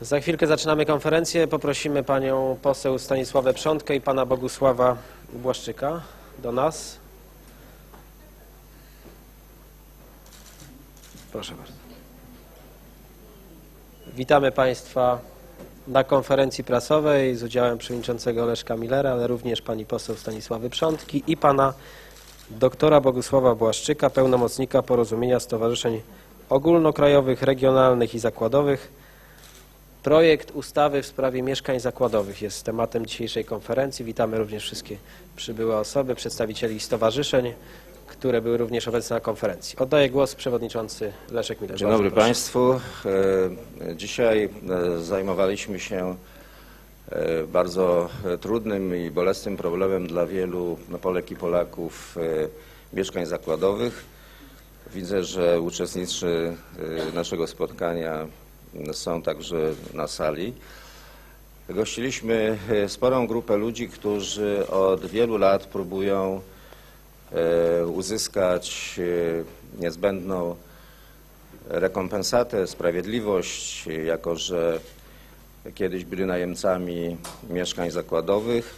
Za chwilkę zaczynamy konferencję. Poprosimy panią poseł Stanisławę Przątkę i pana Bogusława Błaszczyka do nas. Proszę bardzo. Witamy państwa na konferencji prasowej z udziałem przewodniczącego Leszka Millera, ale również pani poseł Stanisławy Przątki i pana doktora Bogusława Błaszczyka, pełnomocnika porozumienia Stowarzyszeń Ogólnokrajowych, Regionalnych i Zakładowych. Projekt ustawy w sprawie mieszkań zakładowych jest tematem dzisiejszej konferencji. Witamy również wszystkie przybyłe osoby, przedstawicieli stowarzyszeń, które były również obecne na konferencji. Oddaję głos przewodniczący Leszek Miller. Dzień Bardzo dobry proszę. Państwu. E, Dzisiaj e, zajmowaliśmy się e, bardzo trudnym i bolesnym problemem dla wielu no, Polek i Polaków mieszkań zakładowych. Widzę, że uczestnicy e, naszego spotkania są także na sali. Gościliśmy e, sporą grupę ludzi, którzy od wielu lat próbują e, uzyskać e, niezbędną rekompensatę, sprawiedliwość, jako że kiedyś byli najemcami mieszkań zakładowych,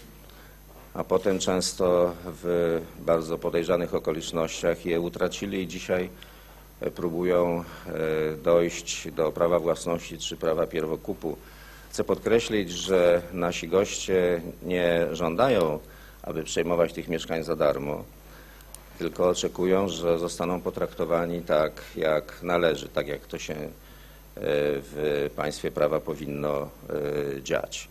a potem często w bardzo podejrzanych okolicznościach je utracili i dzisiaj próbują e, dojść do prawa własności czy prawa pierwokupu. Chcę podkreślić, że nasi goście nie żądają, aby przejmować tych mieszkań za darmo tylko oczekują, że zostaną potraktowani tak, jak należy, tak jak to się e, w państwie prawa powinno e, dziać.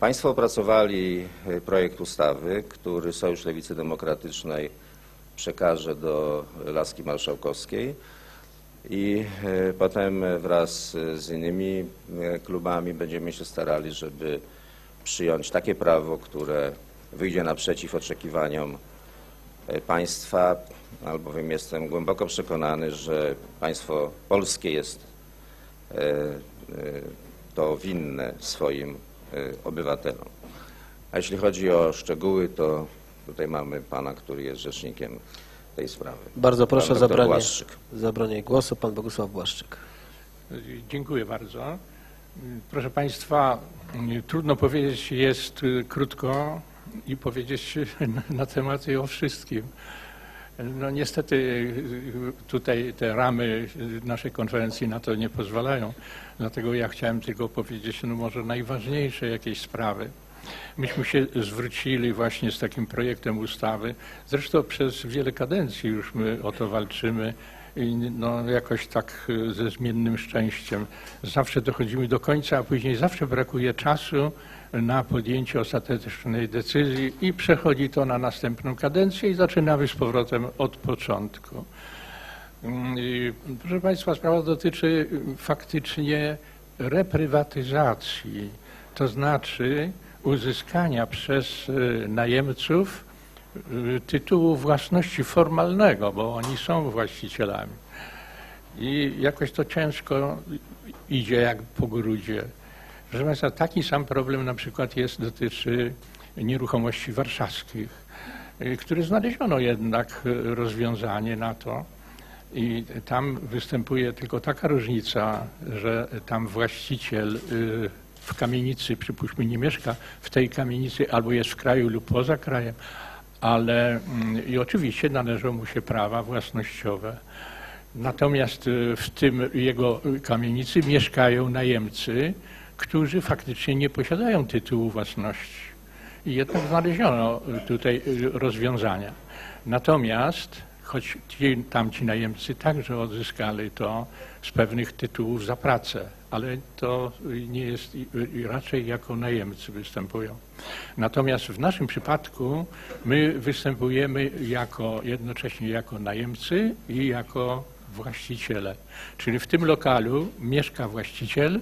Państwo opracowali projekt ustawy, który Sojusz Lewicy Demokratycznej przekaże do Laski Marszałkowskiej i e, potem wraz z innymi e, klubami będziemy się starali, żeby przyjąć takie prawo, które wyjdzie naprzeciw oczekiwaniom e, państwa, albowiem jestem głęboko przekonany, że państwo polskie jest to winne swoim obywatelom. A jeśli chodzi o szczegóły, to tutaj mamy pana, który jest rzecznikiem tej sprawy. Bardzo proszę o zabranie, Błaszczyk. zabranie głosu. Pan Bogusław Błaszczyk. Dziękuję bardzo. Proszę Państwa, trudno powiedzieć jest krótko i powiedzieć na temat i o wszystkim. No niestety tutaj te ramy naszej konferencji na to nie pozwalają, dlatego ja chciałem tylko powiedzieć no może najważniejsze jakieś sprawy. Myśmy się zwrócili właśnie z takim projektem ustawy. Zresztą przez wiele kadencji już my o to walczymy i no jakoś tak y, ze zmiennym szczęściem. Zawsze dochodzimy do końca, a później zawsze brakuje czasu na podjęcie ostatecznej decyzji i przechodzi to na następną kadencję i zaczynamy z powrotem od początku. Mm, Proszę Państwa, sprawa dotyczy y, faktycznie reprywatyzacji, to znaczy uzyskania przez y, najemców y, tytułu własności formalnego, bo oni są właścicielami. I jakoś to ciężko idzie jak po grudzie. Proszę Państwa, taki sam problem na przykład jest, dotyczy nieruchomości warszawskich, y, które znaleziono jednak rozwiązanie na to. I tam występuje tylko taka różnica, że tam właściciel w kamienicy, przypuśćmy, nie mieszka w tej kamienicy albo jest w kraju lub poza krajem, ale mm, i oczywiście należą mu się prawa własnościowe. Natomiast y, w tym jego kamienicy mieszkają najemcy, którzy faktycznie nie posiadają tytułu własności. I jednak znaleziono y, tutaj y, rozwiązania. Natomiast, choć ci, tamci najemcy także odzyskali to z pewnych tytułów za pracę, ale to nie jest, raczej jako najemcy występują. Natomiast w naszym przypadku my występujemy jako, jednocześnie jako najemcy i jako właściciele. Czyli w tym lokalu mieszka właściciel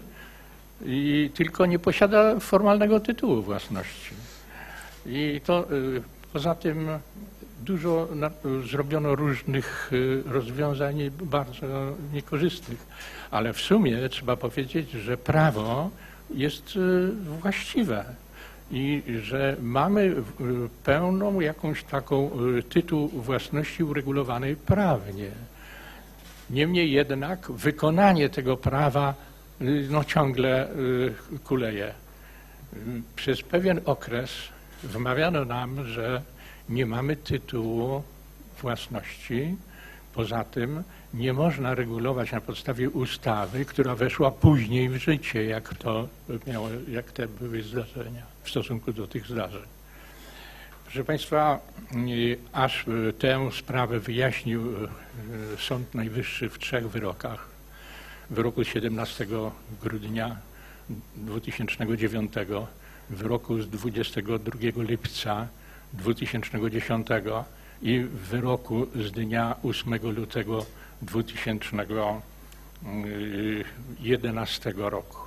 i tylko nie posiada formalnego tytułu własności. I to y, poza tym dużo zrobiono różnych y, rozwiązań bardzo niekorzystnych, ale w sumie trzeba powiedzieć, że prawo jest y, właściwe i że mamy y, pełną jakąś taką tytuł własności uregulowanej prawnie. Niemniej jednak wykonanie tego prawa no, ciągle kuleje. Przez pewien okres wmawiano nam, że nie mamy tytułu własności. Poza tym nie można regulować na podstawie ustawy, która weszła później w życie, jak to miało, jak te były zdarzenia w stosunku do tych zdarzeń. Proszę Państwa, aż tę sprawę wyjaśnił y, Sąd Najwyższy w trzech wyrokach. Wyroku 17 grudnia 2009, wyroku z 22 lipca 2010 i wyroku z dnia 8 lutego 2011 roku.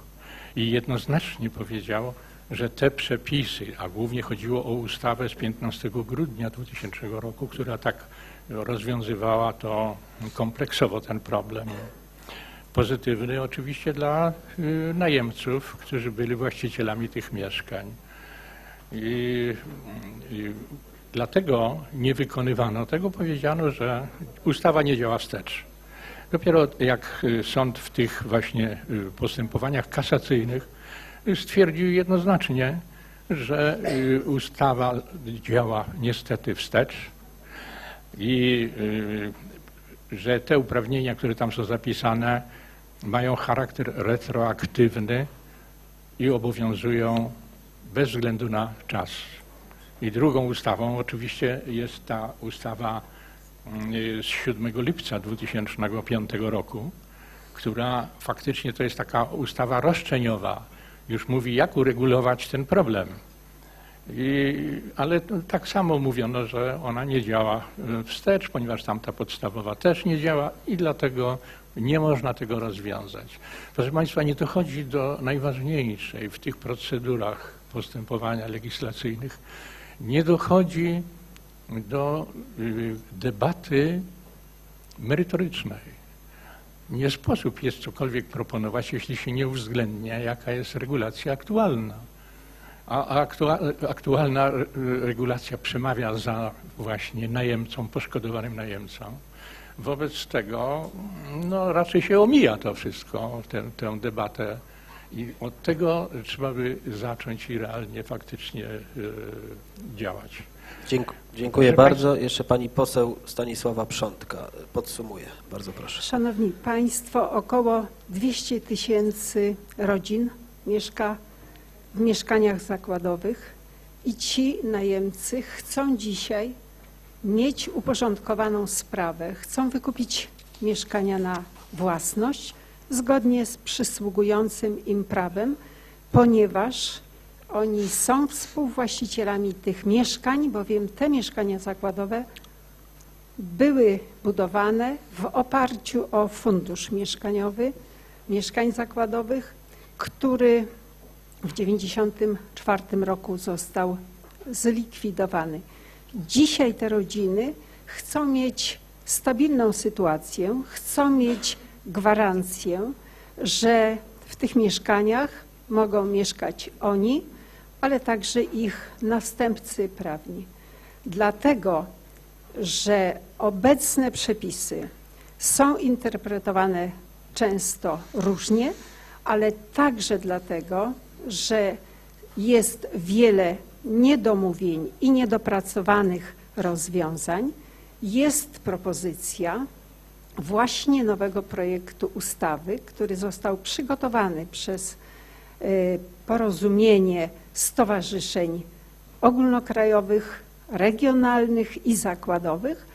I jednoznacznie powiedział, że te przepisy, a głównie chodziło o ustawę z 15 grudnia 2000 roku, która tak rozwiązywała to kompleksowo ten problem. Pozytywny oczywiście dla y, najemców, którzy byli właścicielami tych mieszkań. I, i dlatego nie wykonywano tego, powiedziano, że ustawa nie działa wstecz. Dopiero jak y, sąd w tych właśnie y, postępowaniach kasacyjnych stwierdził jednoznacznie, że y, ustawa działa niestety wstecz i y, że te uprawnienia, które tam są zapisane, mają charakter retroaktywny i obowiązują bez względu na czas. I drugą ustawą oczywiście jest ta ustawa y, z 7 lipca 2005 roku, która faktycznie to jest taka ustawa roszczeniowa. Już mówi, jak uregulować ten problem. I, ale tak samo mówiono, że ona nie działa wstecz, ponieważ tamta podstawowa też nie działa i dlatego nie można tego rozwiązać. Proszę Państwa, nie dochodzi do najważniejszej w tych procedurach postępowania legislacyjnych, nie dochodzi do y, debaty merytorycznej. Nie sposób jest cokolwiek proponować, jeśli się nie uwzględnia, jaka jest regulacja aktualna. A a aktua- aktualna re- regulacja przemawia za właśnie najemcą, poszkodowanym najemcą. Wobec tego no, raczej się omija to wszystko, tę, tę debatę. I od tego trzeba by zacząć i realnie faktycznie e, działać. Dziękuję, dziękuję Proszę bardzo. Jeszcze pani poseł Stanisława Przątka podsumuje. Bardzo proszę. Szanowni Państwo, około 200 tysięcy rodzin mieszka w mieszkaniach zakładowych i ci najemcy chcą dzisiaj mieć uporządkowaną sprawę, chcą wykupić mieszkania na własność zgodnie z przysługującym im prawem, ponieważ oni są współwłaścicielami tych mieszkań, bowiem te mieszkania zakładowe były budowane w oparciu o fundusz mieszkaniowy mieszkań zakładowych, który w 1994 roku został zlikwidowany. Dzisiaj te rodziny chcą mieć stabilną sytuację, chcą mieć gwarancję, że w tych mieszkaniach mogą mieszkać oni, ale także ich następcy prawni. Dlatego że obecne przepisy są interpretowane często różnie, ale także dlatego, że jest wiele niedomówień i niedopracowanych rozwiązań, jest propozycja właśnie nowego projektu ustawy, który został przygotowany przez y, porozumienie stowarzyszeń ogólnokrajowych, regionalnych i zakładowych,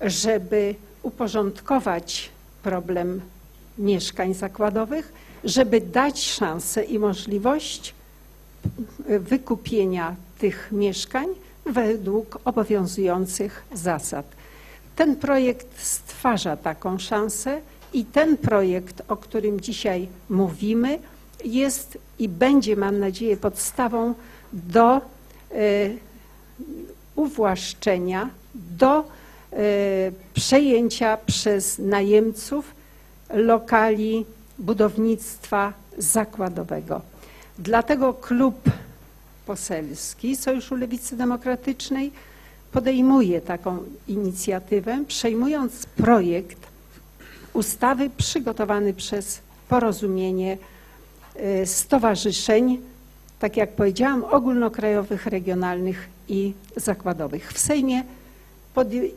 żeby uporządkować problem mieszkań zakładowych, żeby dać szansę i możliwość wykupienia tych mieszkań według obowiązujących zasad. Ten projekt stwarza taką szansę i ten projekt, o którym dzisiaj mówimy, jest i będzie, mam nadzieję, podstawą do e, uwłaszczenia, do e, przejęcia przez najemców lokali budownictwa zakładowego. Dlatego klub poselski Sojuszu Lewicy Demokratycznej podejmuje taką inicjatywę, przejmując projekt ustawy przygotowany przez porozumienie y, stowarzyszeń, tak jak powiedziałam, ogólnokrajowych, regionalnych i zakładowych. W Sejmie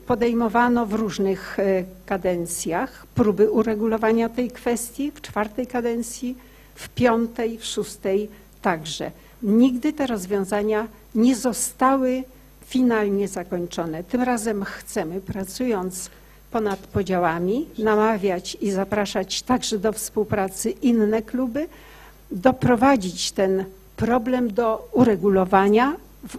podejmowano w różnych e, kadencjach próby uregulowania tej kwestii, w czwartej kadencji, w piątej, w szóstej także. Nigdy te rozwiązania nie zostały finalnie zakończone. Tym razem chcemy, pracując ponad podziałami, namawiać i zapraszać także do współpracy inne kluby, doprowadzić ten problem do uregulowania w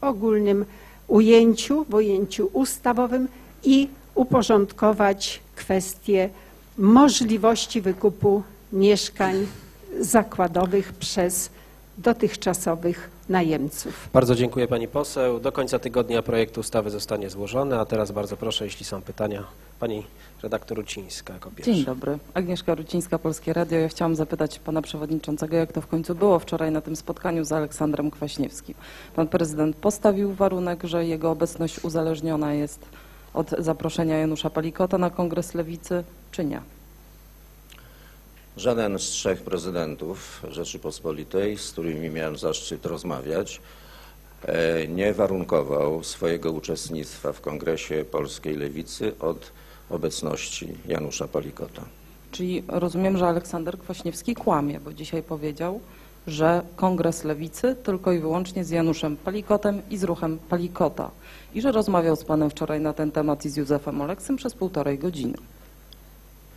ogólnym ujęciu, w ujęciu ustawowym i uporządkować kwestię możliwości wykupu mieszkań zakładowych przez dotychczasowych najemców. Bardzo dziękuję pani poseł. Do końca tygodnia projekt ustawy zostanie złożony, a teraz bardzo proszę, jeśli są pytania, pani redaktor Rucińska jako pierwsza. Dzień dobry. Agnieszka Rucińska, Polskie Radio. Ja chciałam zapytać pana przewodniczącego, jak to w końcu było wczoraj na tym spotkaniu z Aleksandrem Kwaśniewskim. Pan prezydent postawił warunek, że jego obecność uzależniona jest od zaproszenia Janusza Palikota na Kongres Lewicy, czy nie? Żaden z trzech prezydentów Rzeczypospolitej, z którymi miałem zaszczyt rozmawiać, e, nie warunkował swojego uczestnictwa w Kongresie Polskiej Lewicy od obecności Janusza Palikota. Czyli rozumiem, że Aleksander Kwaśniewski kłamie, bo dzisiaj powiedział, że Kongres Lewicy tylko i wyłącznie z Januszem Palikotem i z ruchem Palikota i że rozmawiał z panem wczoraj na ten temat i z Józefem Oleksym przez półtorej godziny.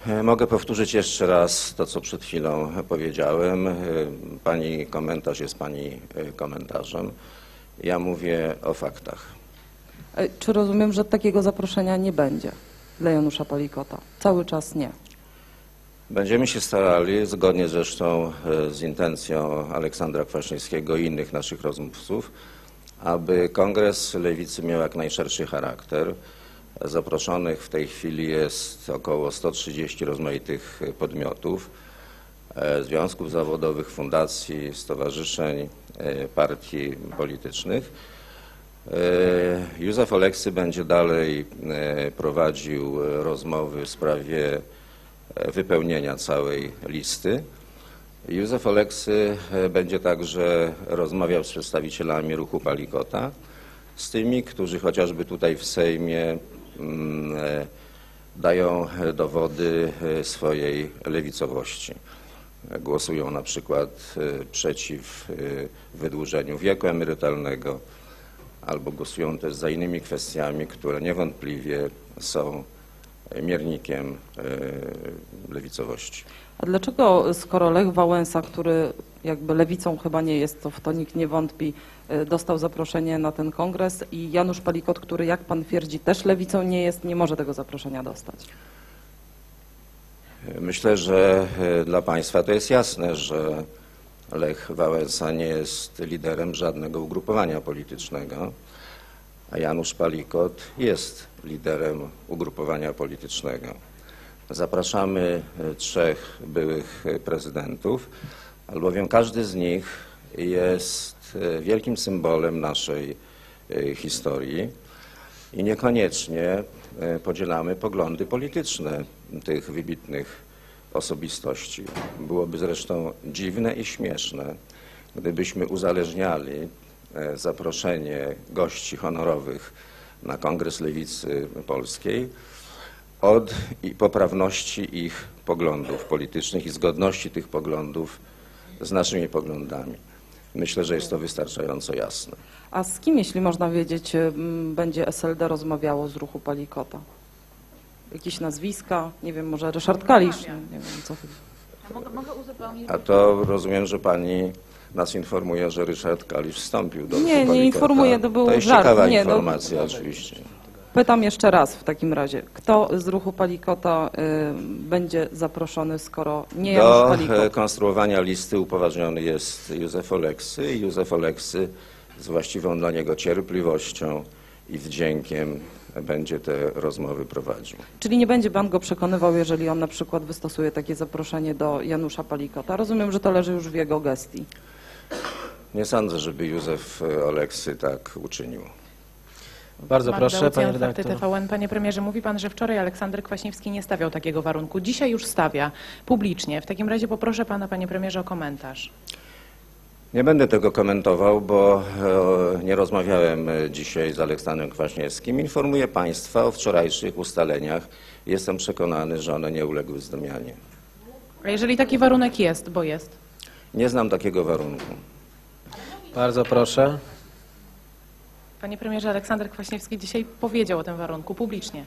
E, Mogę powtórzyć jeszcze raz to, co przed chwilą powiedziałem. E, Pani komentarz jest Pani e, komentarzem. Ja mówię o faktach. Czy rozumiem, że takiego zaproszenia nie będzie dla Janusza Palikota? Cały czas nie. Będziemy się starali, zgodnie zresztą z intencją Aleksandra Kwaśniewskiego i innych naszych rozmówców, aby Kongres Lewicy miał jak najszerszy charakter. Zaproszonych w tej chwili jest około 130 rozmaitych podmiotów, e, związków zawodowych, fundacji, stowarzyszeń, e, partii politycznych. E, Józef Oleksy będzie dalej prowadził rozmowy w sprawie wypełnienia całej listy. Józef Oleksy będzie także rozmawiał z przedstawicielami ruchu Palikota, z tymi, którzy chociażby tutaj w Sejmie dają e, dowody e, swojej lewicowości. Głosują na przykład e, przeciw wydłużeniu wieku emerytalnego, albo głosują też za innymi kwestiami, które niewątpliwie są miernikiem lewicowości. A dlaczego, skoro Lech Wałęsa, który jakby lewicą chyba nie jest, to w to nikt nie wątpi, y, dostał zaproszenie na ten kongres i Janusz Palikot, który jak pan twierdzi też lewicą nie jest, nie może tego zaproszenia dostać? Myślę, że e, dla Państwa to jest jasne, że Lech Wałęsa nie jest liderem żadnego ugrupowania politycznego, a Janusz Palikot jest liderem ugrupowania politycznego. Zapraszamy e, trzech byłych e, prezydentów, albowiem każdy z nich jest e, wielkim symbolem naszej historii i niekoniecznie podzielamy poglądy polityczne tych wybitnych osobistości. Byłoby zresztą dziwne i śmieszne, gdybyśmy uzależniali zaproszenie gości honorowych na Kongres Lewicy Polskiej od i poprawności ich poglądów politycznych i zgodności tych poglądów z naszymi poglądami. Myślę, że jest to wystarczająco jasne. A z kim, jeśli można wiedzieć, będzie SLD rozmawiało z ruchu Palikota? Jakieś nazwiska? Nie wiem, może Ryszard Kalisz? Nie, wiem, co. Mogę, mogę uzupełnić? A to rozumiem, że pani nas informuje, że Ryszard Kalisz wstąpił do Nie, nie informuję, to był To jest żart. ciekawa Nie, no- informacja oczywiście. Pytam jeszcze raz w takim razie. Kto z ruchu Palikota y, będzie zaproszony, skoro nie Janusz Do e, Palikot? konstruowania listy upoważniony jest Józef Oleksy i Józef Oleksy z właściwą dla niego cierpliwością i wdziękiem będzie te rozmowy prowadził. Czyli nie będzie pan go przekonywał, jeżeli on na przykład wystosuje takie zaproszenie do Janusza Palikota. Rozumiem, że to leży już w jego gestii. Nie sądzę, żeby Józef Oleksy tak uczynił. Bardzo Magda proszę, panie Lucjan, Fakty redaktor. TVN. Panie premierze, mówi pan, że wczoraj Aleksander Kwaśniewski nie stawiał takiego warunku. Dzisiaj już stawia publicznie. W takim razie poproszę pana, panie premierze, o komentarz. Nie będę tego komentował, bo e, nie rozmawiałem e, dzisiaj z Aleksandrem Kwaśniewskim. Informuję Państwa o wczorajszych ustaleniach. Jestem przekonany, że one nie uległy zmianie. A jeżeli taki warunek jest, bo jest, Nie znam takiego warunku. Bardzo proszę. Panie premierze, Aleksander Kwaśniewski dzisiaj powiedział o tym warunku publicznie.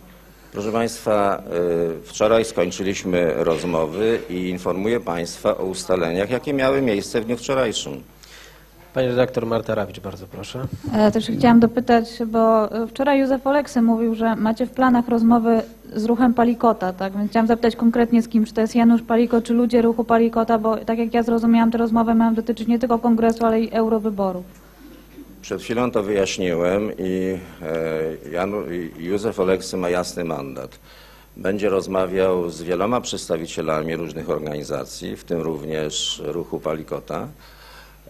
Proszę Państwa, e, wczoraj skończyliśmy rozmowy i informuję Państwa o ustaleniach, jakie miały miejsce w dniu wczorajszym. Pani redaktor Marta Rawicz, bardzo proszę. E, Też chciałam dopytać, bo e, wczoraj Józef Oleksy mówił, że macie w planach rozmowy z ruchem Palikota, tak? Więc chciałam zapytać konkretnie z kim, czy to jest Janusz Palikot, czy ludzie ruchu Palikota, bo tak jak ja zrozumiałam, te rozmowy mają dotyczyć nie tylko kongresu, ale i eurowyborów. Przed chwilą to wyjaśniłem i e, Janu, i Józef Oleksy ma jasny mandat. Będzie rozmawiał z wieloma przedstawicielami różnych organizacji, w tym również ruchu Palikota,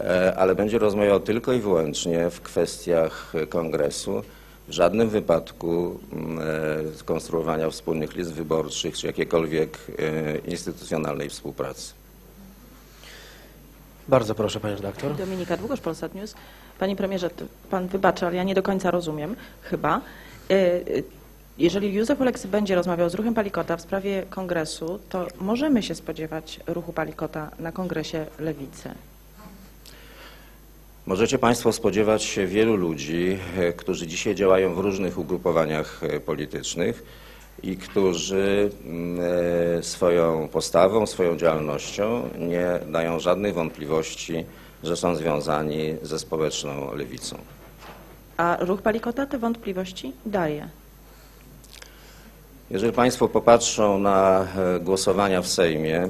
e, ale będzie rozmawiał tylko i wyłącznie w kwestiach kongresu. W żadnym wypadku mm, e, skonstruowania wspólnych list wyborczych czy jakiejkolwiek instytucjonalnej współpracy. Bardzo proszę, pani redaktor. Dominika Długosz, Polsat News. Panie premierze, pan wybaczy, ale ja nie do końca rozumiem, chyba. E, e, Jeżeli Józef Oleksy będzie rozmawiał z ruchem Palikota w sprawie kongresu, to możemy się spodziewać ruchu Palikota na kongresie Lewicy. Możecie Państwo spodziewać się wielu ludzi, e, którzy dzisiaj działają w różnych ugrupowaniach politycznych i którzy mm, swoją postawą, swoją działalnością nie dają żadnych wątpliwości, że są związani ze społeczną lewicą. A ruch Palikota te wątpliwości daje. Jeżeli Państwo popatrzą na e, głosowania w Sejmie, e,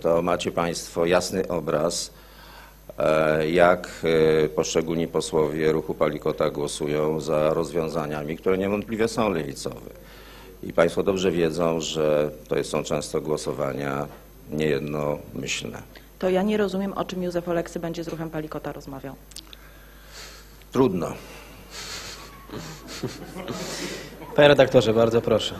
to macie Państwo jasny obraz, e, jak poszczególni posłowie ruchu Palikota głosują za rozwiązaniami, które niewątpliwie są lewicowe. I Państwo dobrze wiedzą, że to są często głosowania niejednomyślne. To ja nie rozumiem, o czym Józef Oleksy będzie z ruchem Palikota rozmawiał. Trudno. Panie redaktorze, bardzo proszę.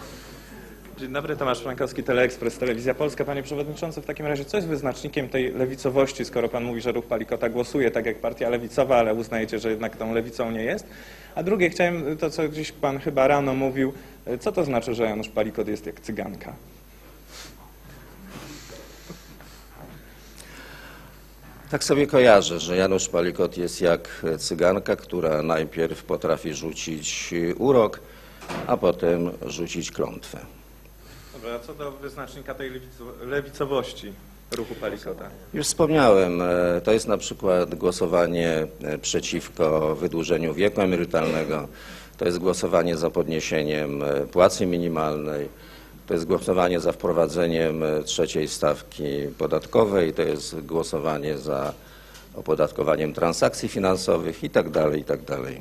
Dzień dobry, Tomasz Frankowski, Teleekspres, Telewizja Polska. Panie Przewodniczący, w takim razie co jest wyznacznikiem tej lewicowości, skoro Pan mówi, że ruch Palikota głosuje tak jak partia lewicowa, ale uznajecie, że jednak tą lewicą nie jest? A drugie, chciałem to, co gdzieś Pan chyba rano mówił, co to znaczy, że Janusz Palikot jest jak cyganka? Tak sobie kojarzę, że Janusz Palikot jest jak cyganka, która najpierw potrafi rzucić urok, a potem rzucić klątwę. Dobra, a co do wyznacznika tej lewicowości ruchu Palikota? Już wspomniałem, e, to jest na przykład głosowanie e, przeciwko wydłużeniu wieku emerytalnego, to jest głosowanie za podniesieniem e, płacy minimalnej, to jest głosowanie za wprowadzeniem e, trzeciej stawki podatkowej, to jest głosowanie za opodatkowaniem transakcji finansowych i tak dalej, i tak dalej.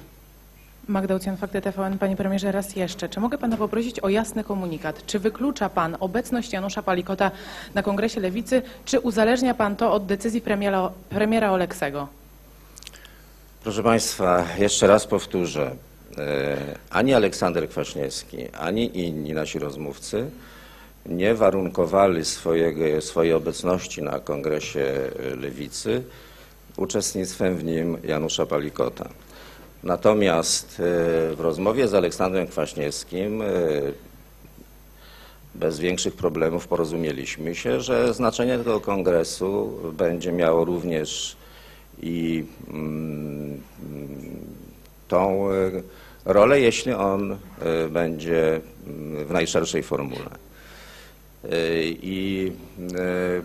Magda Lucjan, Fakty TVN. Panie premierze, raz jeszcze. Czy mogę pana poprosić o jasny komunikat? Czy wyklucza pan obecność Janusza Palikota na kongresie Lewicy, czy uzależnia pan to od decyzji premiera, premiera Oleksego? Proszę Państwa, jeszcze raz powtórzę. E, Ani Aleksander Kwaśniewski, ani inni nasi rozmówcy nie warunkowali swojego, swojej obecności na kongresie Lewicy uczestnictwem w nim Janusza Palikota. Natomiast e, w rozmowie z Aleksandrem Kwaśniewskim e, bez większych problemów porozumieliśmy się, że znaczenie tego kongresu będzie miało również i mm, tą rolę, jeśli on e, będzie mm, w najszerszej formule. E, I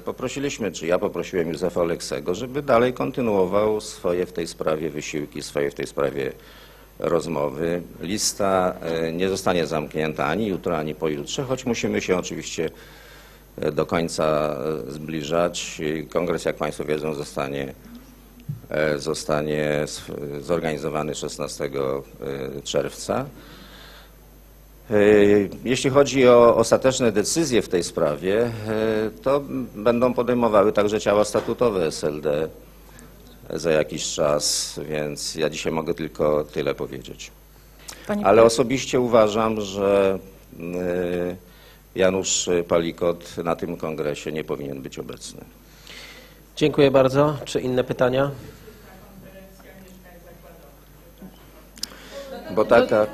poprosiliśmy, czy ja poprosiłem Józefa Oleksego, żeby dalej kontynuował swoje w tej sprawie wysiłki, swoje w tej sprawie rozmowy. Lista nie zostanie zamknięta ani jutro, ani pojutrze, choć musimy się oczywiście do końca zbliżać. Kongres, jak Państwo wiedzą, zostanie, zostanie s- zorganizowany 16 e, czerwca. E, Jeśli chodzi o ostateczne decyzje w tej sprawie, e, to będą podejmowały także ciała statutowe SLD za jakiś czas, więc ja dzisiaj mogę tylko tyle powiedzieć. Pani Ale osobiście uważam, że Janusz Palikot na tym kongresie nie powinien być obecny. Dziękuję bardzo. Czy inne pytania? Bo taka,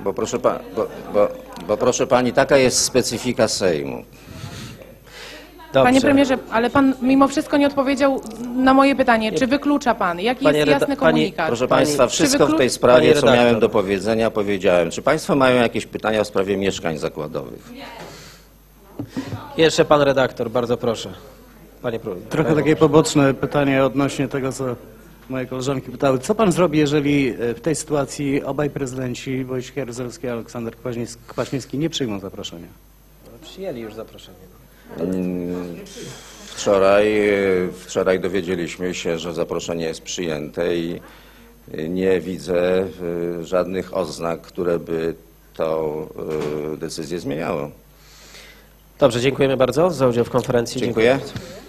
bo proszę, pa, bo, bo, bo proszę pani, taka jest specyfika Sejmu. Dobrze. Panie premierze, ale pan mimo wszystko nie odpowiedział na moje pytanie. Czy wyklucza pan? Jaki Panie jest jasny pani- komunikat? Proszę Pani- Państwa, wszystko w tej sprawie, Pani co miałem do powiedzenia, powiedziałem. Czy Państwo mają jakieś pytania w sprawie mieszkań zakładowych? Jeszcze pan redaktor, bardzo proszę. Panie pro- Trochę takie poboczne pytanie odnośnie tego, co moje koleżanki pytały. Co pan zrobi, jeżeli e, w tej sytuacji obaj prezydenci, Wojciech Jaruzelski i Aleksander Kwaśniewski- Kwaśniewski, nie przyjmą zaproszenia? Przyjęli już zaproszenie. Wczoraj, wczoraj dowiedzieliśmy się, że zaproszenie jest przyjęte i nie widzę e, żadnych oznak, które by tą e, decyzję zmieniały. Dobrze, dziękujemy bardzo za udział w konferencji. Dziękuję. bardzo.